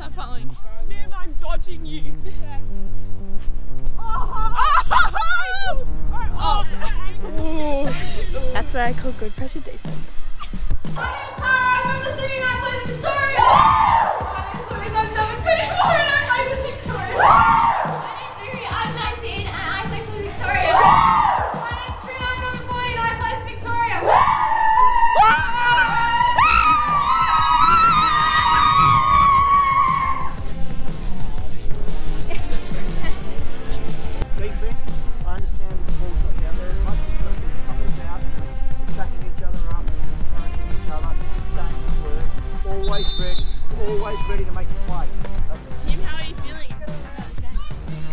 I'm following. Man, I'm dodging you. oh, oh. That's what I call good pressure defense. Ready to make a play. Tim, how are you feeling about this game?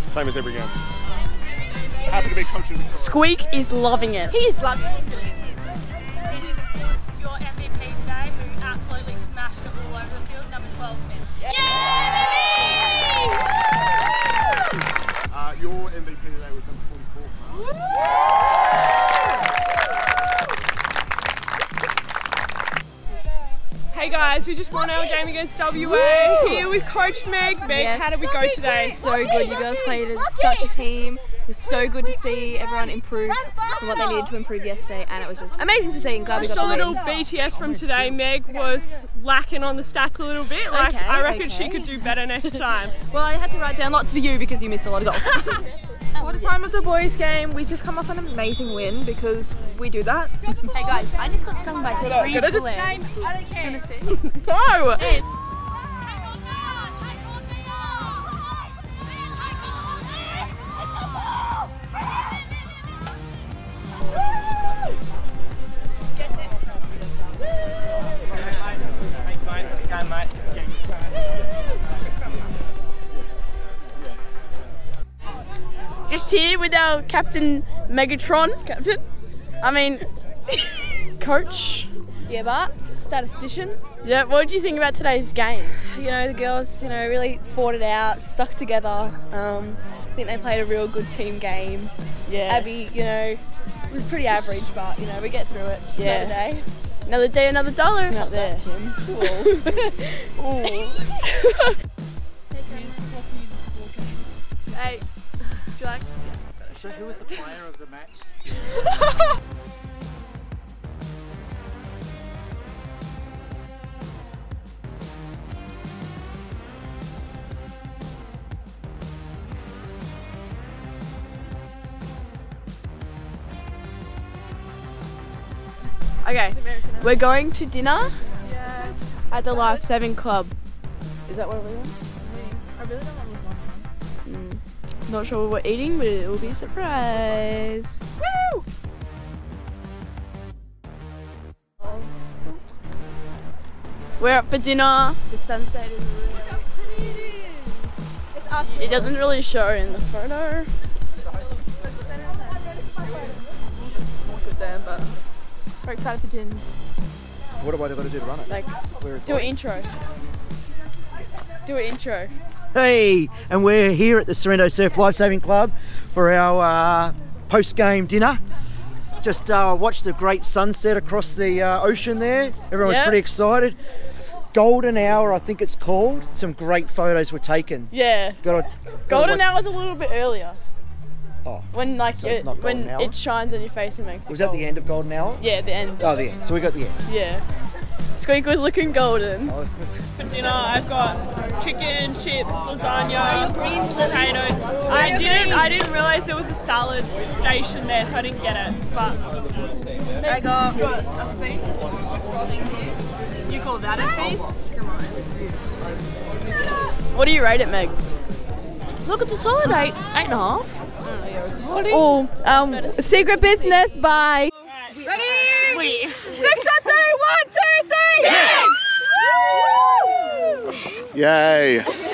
Same as every game. Happy to be coaching Victoria. Squeak is loving it. He's loving it. Your MVP today, who absolutely smashed it all over the field, number 12, Finn. Uh, your MVP today was number 44. Guys, we just won our game against WA here with Coach Meg. Meg, Yes. how did we go today? So good. You girls played as such a team. It was so good to see everyone improve from what they needed to improve yesterday, and it was just amazing to see. And glad we Just a got the little. BTS from today. Meg was lacking on the stats a little bit. Like Okay, I reckon she could do better next time. Well, I had to write down lots for you because you missed a lot of goals. For the time of the boys' game, we just come off an amazing win because we do that. hey guys, I just got stung by three Good at this bullets. Do you want to see? No! Just here with our captain Megatron. Captain? I mean, coach. Yeah, but statistician. Yeah, what did you think about today's game? You know, the girls, you know, really fought it out, stuck together. Um, I think they played a real good team game. Yeah. Abby, you know, was pretty average, but you know, we get through it. Just Yeah. another day. Another day, another dollar. Not there. that, Tim. Ooh. hey, do you like? So who was the player of the match? Okay, we're going to dinner at the Life Saving Club. Is that what we're doing? I really don't want to Not sure what we're eating, but it will be a surprise. Woo! We're up for dinner. The sunset is really pretty. It's awesome. It doesn't really show in the photo. good there, but we're excited for tins. What have I got to do to run it? Like, do an intro. Do an intro. Hey, and we're here at the Sorrento Surf Lifesaving Club for our uh, post-game dinner. Just uh, watched the great sunset across the uh, ocean there. Everyone's Yeah. pretty excited. Golden hour, I think it's called. Some great photos were taken. Yeah. Got a Golden hour's a little bit earlier. Oh, When like So it, when hour? it shines on your face and makes it was that the end of golden hour? Yeah, the end. Oh, the end. So we got the end. Yeah. Squeak was looking golden. For dinner, I've got chicken, chips, lasagna, green, potato. I didn't, I didn't realize there was a salad station there, so I didn't get it. But I got a feast. Thank you. You call that a feast? Come on. What do you rate it, Meg? Look, it's a solid eight, eight and a half. Oh, um, Secret Business by. Wait. Six on three, one, two, three. Yes! Yay!